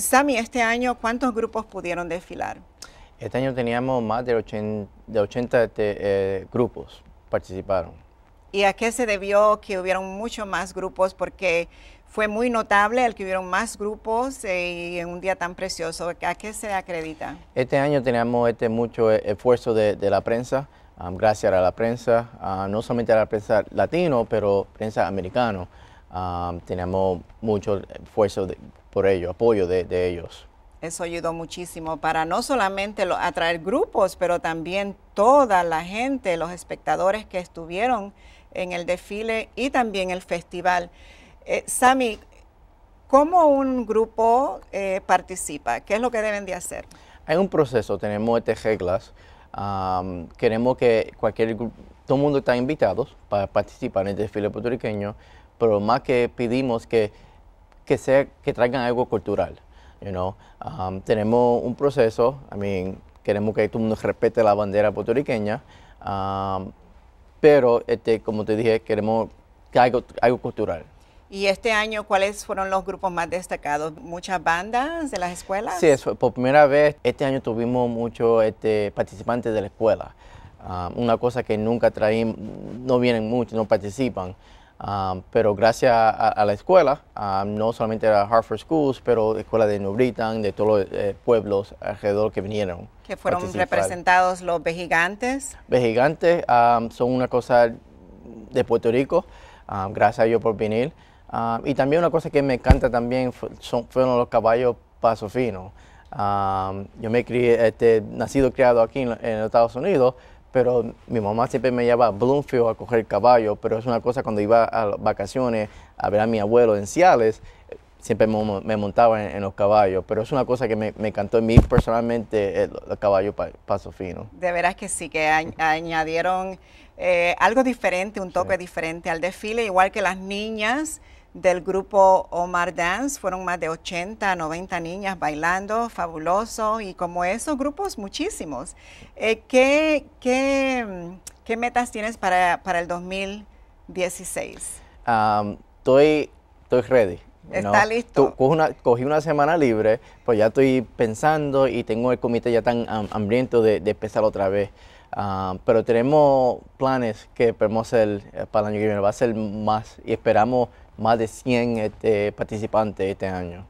Sammy, este año, ¿cuántos grupos pudieron desfilar? Este año teníamos más de 80, de 80 este, eh, grupos participaron. ¿Y a qué se debió que hubieron muchos más grupos? Porque fue muy notable el que hubieron más grupos eh, en un día tan precioso. ¿A qué se acredita? Este año teníamos este mucho e, esfuerzo de, la prensa, um, gracias a la prensa, uh, no solamente a la prensa latino, pero prensa americano. Um, teníamos mucho esfuerzo por ello, apoyo de, de ellos. Eso ayudó muchísimo para no solamente atraer grupos, pero también toda la gente, los espectadores que estuvieron en el desfile y también el festival. Eh, Sami, ¿cómo un grupo eh, participa? ¿Qué es lo que deben de hacer? Hay un proceso, tenemos estas reglas. queremos que cualquier grupo, todo el mundo está invitado para participar en el desfile puertorriqueño, pero más que pedimos que, que, sea, que traigan algo cultural. You know? Um, tenemos un proceso, I mean, queremos que todo el mundo respete la bandera puertorriqueña, um, pero este, como te dije, queremos que algo, algo cultural. ¿Y este año cuáles fueron los grupos más destacados? ¿Muchas bandas de las escuelas? Sí, eso, por primera vez este año tuvimos muchos este, participantes de la escuela. Um, una cosa que nunca traímos, no vienen muchos, no participan. Um, pero gracias a, la escuela, um, no solamente a Hartford Schools, pero escuela de New Britain, de todos los eh, pueblos alrededor que vinieron. Que fueron representados los vejigantes. Vejigantes um, son una cosa de Puerto Rico, gracias a ellos por venir. y también una cosa que me encanta también son, fueron los caballos paso fino. yo me crié, este, nacido criado aquí en, en Estados Unidos, pero mi mamá siempre me llevaba a Bloomfield a coger caballo, pero es una cosa cuando iba a vacaciones a ver a mi abuelo en Ciales, siempre me, montaba en, los caballos, pero es una cosa que me, encantó en mí personalmente, el, caballo paso fino. De veras que sí, que añadieron eh, algo diferente, un toque diferente al desfile, igual que las niñas del grupo Omar Dance. Fueron más de 80, 90 niñas bailando, fabuloso. Y como esos grupos, muchísimos. Eh, ¿qué, qué, metas tienes para, para el 2016? estoy, estoy ready. ¿Está listo? una, cogí una semana libre, pues ya estoy pensando y tengo el comité ya tan hambriento de, empezar otra vez. pero tenemos planes que podemos hacer eh, para el año que viene. Va a ser más y esperamos más de 100 este, participantes este año.